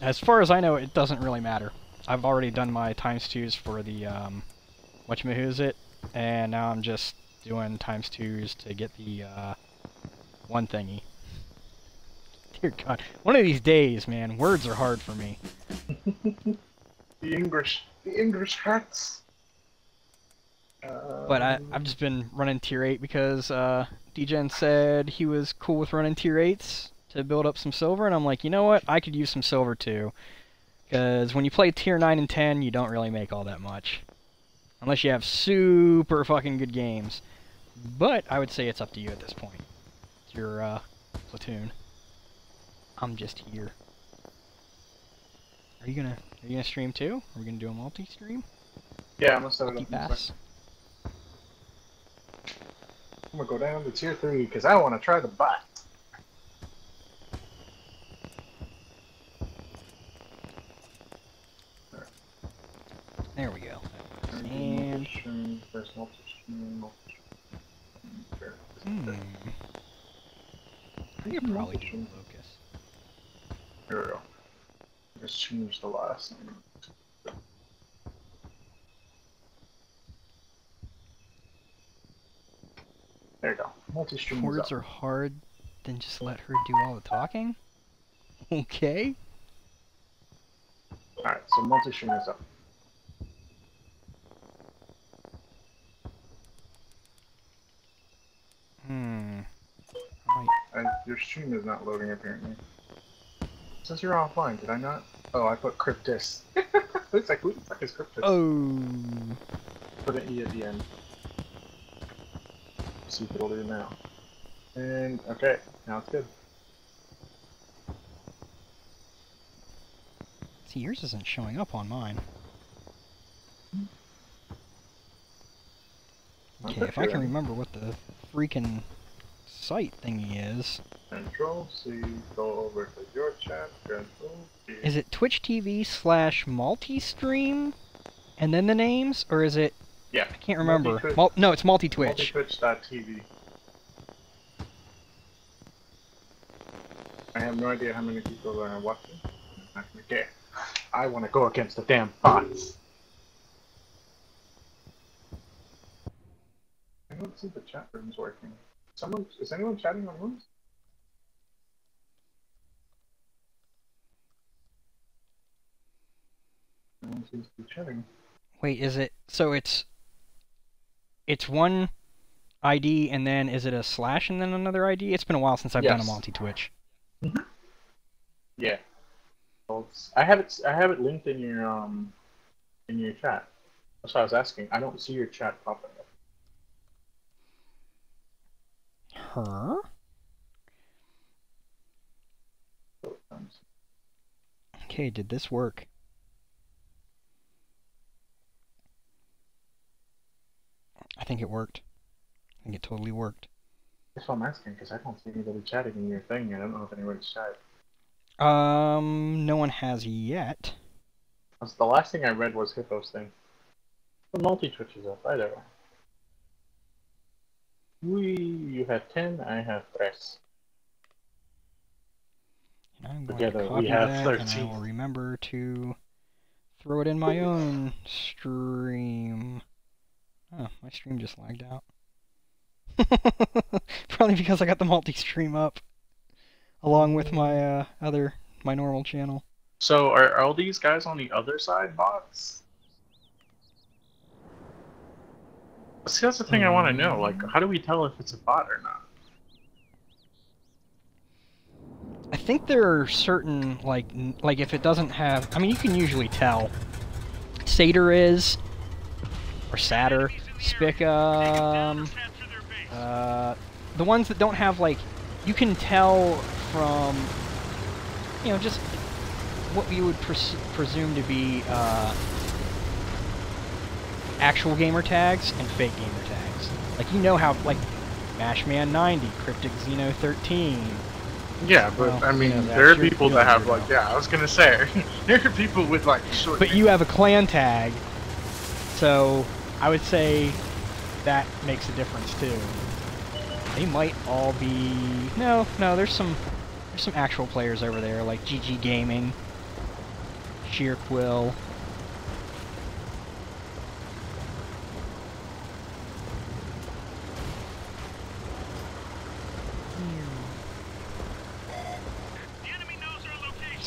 as far as I know, it doesn't really matter. I've already done my times twos for the um, whatchamahoo's it, and now I'm just doing times twos to get the uh, one thingy. Dear God, one of these days, man, words are hard for me. The English, the English hats. But I, I've just been running tier 8 because uh, DGen said he was cool with running tier 8s to build up some silver, and I'm like, you know what? I could use some silver too. Because when you play tier 9 and 10, you don't really make all that much. Unless you have super fucking good games. But I would say it's up to you at this point. It's your uh, platoon. I'm just here. Are you gonna are you gonna stream too? Are we gonna do a multi-stream? yeah, I'm gonna set it up. in a Multi-pass? I'm gonna go down to tier three because I want to try the bot. There we go. And Multi-stream, there's multi-stream, multi-stream. There. Hmm. I could probably do a locus. Here we go. Just change the last name. There you go. Multi-stream. is Words up. are hard, then just let her do all the talking? Okay. Alright, so multi-stream is up. Hmm. I might- And your stream is not loading apparently. Since you're offline, did I not? Oh, I put Cryptis. Looks like who the fuck is Cryptus? Oh. Put an E at the end. See if it'll do now. And okay, now it's good. See, yours isn't showing up on mine. Okay, if I can remember what the freaking site thingy is. Control C, go over to your chat. Control C. Is it Twitch TV slash multi-stream? And then the names? Or is it... Yeah. I can't remember. Mul no, it's multi-Twitch. Multitwitch.tv. I have no idea how many people are watching. I'm not gonna care. I want to go against the damn bots. I don't see the chat rooms working. Someone is anyone chatting on rooms? No one seems to be chatting. Wait, is it... So it's... It's one ID and then is it a slash and then another ID? It's been a while since I've done a multi-Twitch. Yeah. Well, it's- I have it. I have it linked in your um, in your chat. That's why I was asking. I don't see your chat popping up. Her? Okay, did this work? I think it worked. I think it totally worked. That's why I'm asking because I don't see anybody chatting in your thing. I don't know if anybody's chatting. Um, no one has yet. The last thing I read was Hippo's thing. The multi Twitch is up either way. We, you have ten. I have tres. And I'm going Together to we have that, and I 13. will remember to throw it in my own stream. Oh, my stream just lagged out. Probably because I got the multi-stream up, along with my uh, other, my normal channel. So are, are all these guys on the other side bots? See, that's the thing I want to know. Like, how do we tell if it's a bot or not? I think there are certain like n- like if it doesn't have. I mean, you can usually tell. Satyr is, or Satyr, Spicum. Uh, the ones that don't have like, you can tell from, you know, just what you would pres- presume to be uh, actual gamer tags and fake gamer tags. Like you know how like Mashman 90, Cryptic Xeno 13. Yeah, but Well, I mean, yeah, there are people that have like, yeah, I was gonna say, there are people with like short. But you have a clan tag, so I would say that makes a difference too. They might all be no, no. There's some there's some actual players over there like GG Gaming. Sheer Quill.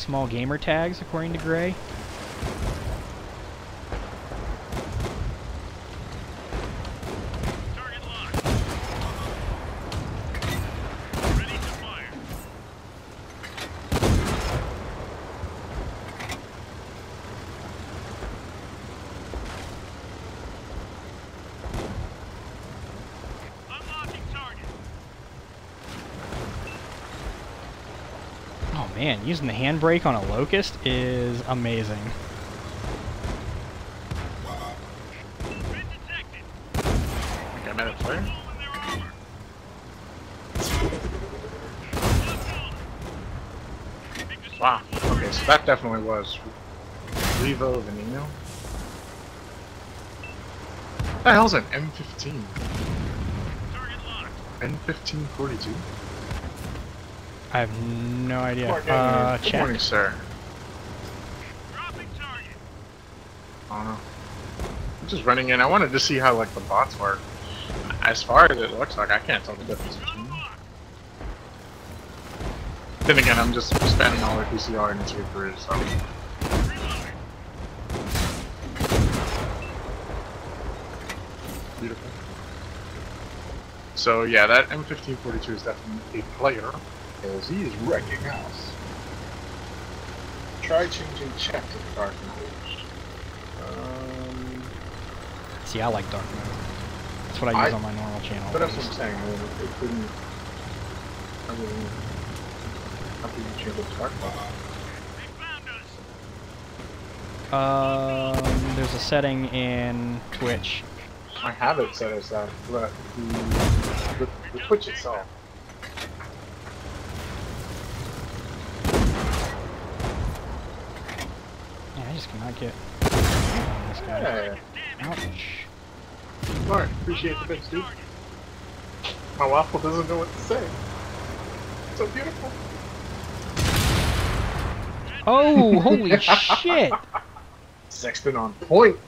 Small gamer tags, according to Gray. Man, using the handbrake on a locust is amazing. Been detected. I think I met a player. All in their armor. Locked on. Big Wow. Okay, so that definitely was Revo Veneno. What the hell's an M15? Target locked. M1542? I have no idea. Morning. Uh, Good check. morning, sir. Dropping target. I don't know. I'm just running in. I wanted to see how like the bots work. As far as it looks like, I can't tell the difference between Drone them. Then again, I'm just spending all the PCR and it's here for it, so. Beautiful. So yeah, that M1542 is definitely a player, because he is wrecking house. Try changing check to the dark mode. Um, See, I like dark mode. That's what I use I- on my normal channel. but that's what I'm saying. It, it couldn't. I mean, how could you change it to dark mode? They found us. Um, there's a setting in Twitch. I have it set as that, but the, the, the Twitch itself. Just cannot get this guy. Yeah, Ouch. Mark, appreciate the bits, dude. My waffle doesn't know what to say. So beautiful. Oh, holy shit! Sexton on point.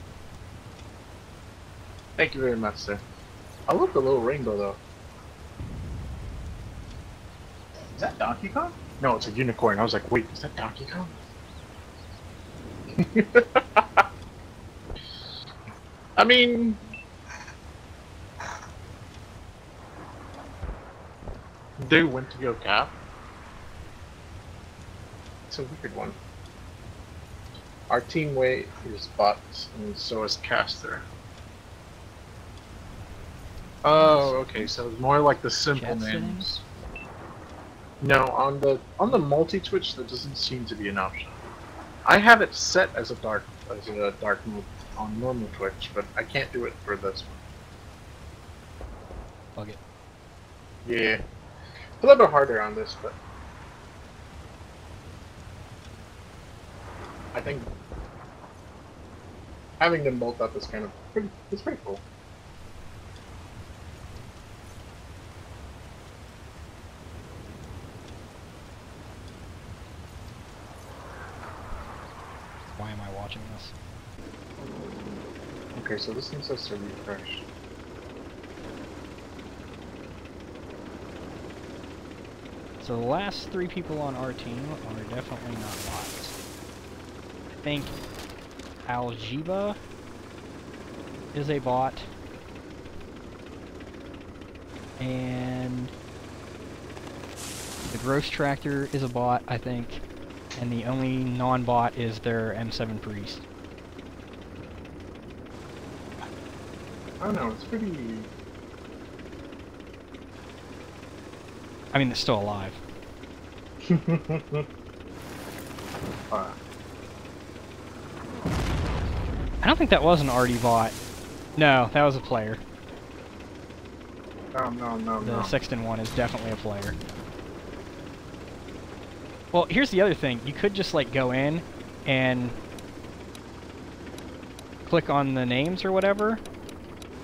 Thank you very much, sir. I love the little rainbow though. Is that Donkey Kong? No, it's a unicorn. I was like, wait, is that Donkey Kong? I mean, they went to go cap. It's a weird one. Our team weight is bots, and so is caster. Oh, okay. So it's more like the simple names. No, on the on the multi twitch, that doesn't seem to be an option. I have it set as a dark as a dark mode on normal Twitch, but I can't do it for this one. Plug it. Yeah, a little bit harder on this, but I think having them both up is kind of pretty. It's pretty cool. Am I watching this? Okay, so this thing says to refresh. So the last three people on our team are definitely not bots. I think Algiba is a bot. And the Grosstraktor is a bot, I think. And the only non-bot is their M7 Priest. I don't know. It's pretty. I mean, they're still alive. uh, I don't think that was an RD bot. No, that was a player. no, no, no, The no. Sexton one is definitely a player. Well, here's the other thing. You could just like go in and click on the names or whatever.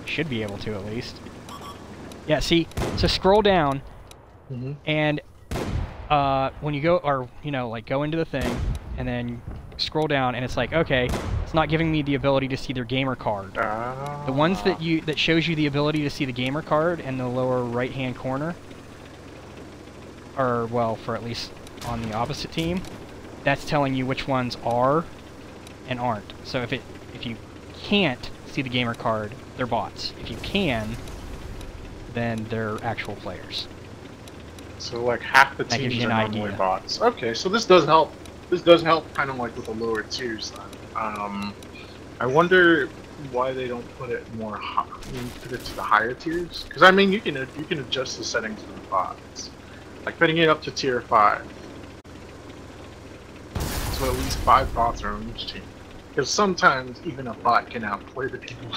Should be able to at least. Yeah, see, so scroll down Mm-hmm. and uh, when you go, or you know, like go into the thing, and then scroll down, and it's like, okay, it's not giving me the ability to see their gamer card. Uh, The ones that you that shows you the ability to see the gamer card in the lower right hand corner, or well, for at least on the opposite team, that's telling you which ones are and aren't. So if it if you can't see the gamer card, they're bots. If you can, then they're actual players. So like half the That teams are normally idea. bots. Okay, so this does help. This does help, kind of like with the lower tiers. Then, um, I wonder why they don't put it more high, I mean, put it to the higher tiers. Because I mean, you can you can adjust the settings of the bots, like putting it up to tier five. So at least five bots are on each team. Because sometimes even a bot can outplay the people.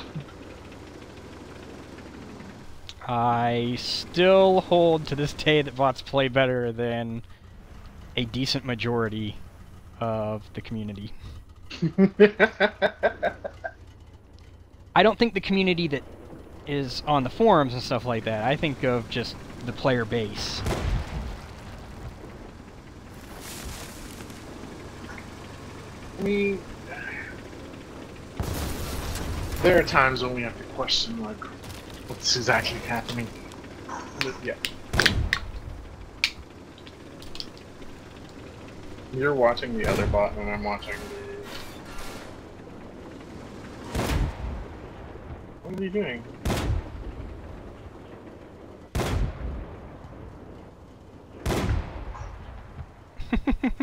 I still hold to this day that bots play better than a decent majority of the community. I don't think the community that is on the forums and stuff like that. I think of just the player base. Mean, there are times when we have to question, like, what's exactly happening. Yeah. You're watching the other bot, and I'm watching the. What are you doing?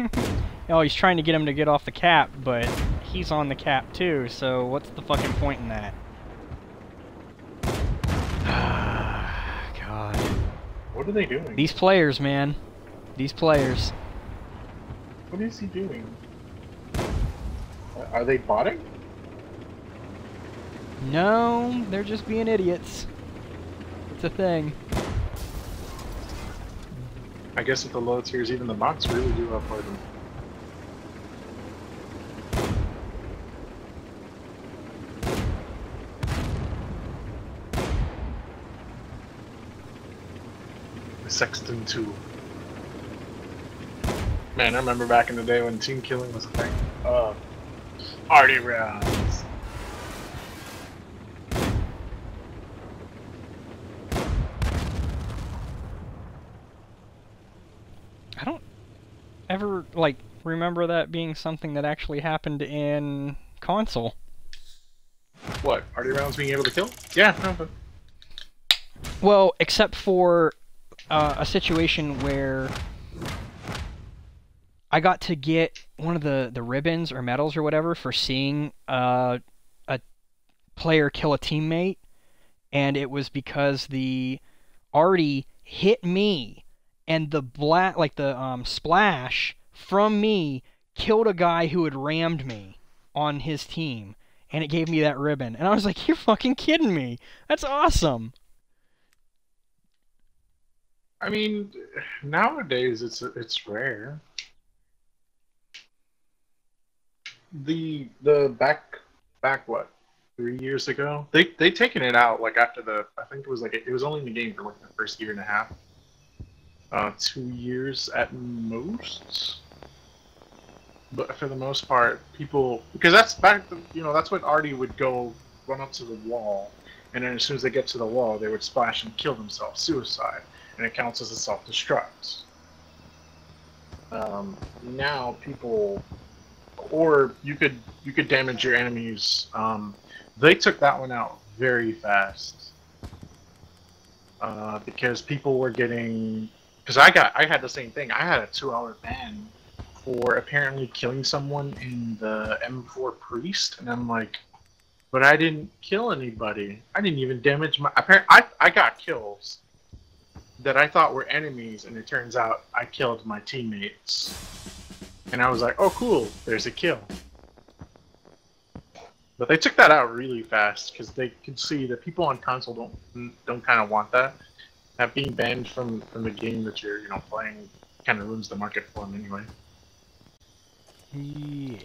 oh, he's trying to get him to get off the cap, but he's on the cap too, so what's the fucking point in that? God. What are they doing? These players, man. These players. What is he doing? Are they botting? No, they're just being idiots. It's a thing. I guess with the low tiers, even the bots really do outplay them. Sexton 2. Man, I remember back in the day when team killing was a thing. Uh, arty rounds. I don't ever like remember that being something that actually happened in console. What? Arty rounds being able to kill? Yeah, no, but Well, except for uh, a situation where I got to get one of the, the ribbons or medals or whatever for seeing uh, a player kill a teammate, and it was because the arty hit me, and the black like the um, splash from me killed a guy who had rammed me on his team, and it gave me that ribbon, and I was like, "You're fucking kidding me! That's awesome!" I mean, nowadays it's it's rare. The the back back what three years ago they they taken it out like after the I think it was like it was only in the game for like the first year and a half, uh, two years at most. But for the most part, people because that's back you know that's when arty would go run up to the wall, and then as soon as they get to the wall, they would splash and kill themselves, suicide and it counts as a self-destruct. Um, now people, or you could you could damage your enemies. Um, they took that one out very fast uh, because people were getting. Because I got I had the same thing. I had a two-hour ban for apparently killing someone in the M4 Priest, and I'm like, but I didn't kill anybody. I didn't even damage my. Apparently, I I got kills that I thought were enemies, and it turns out I killed my teammates. And I was like, oh, cool, there's a kill. But they took that out really fast because they could see that people on console don't don't kind of want that. That being banned from from the game that you're you know playing kind of ruins the market for them anyway. Yeah.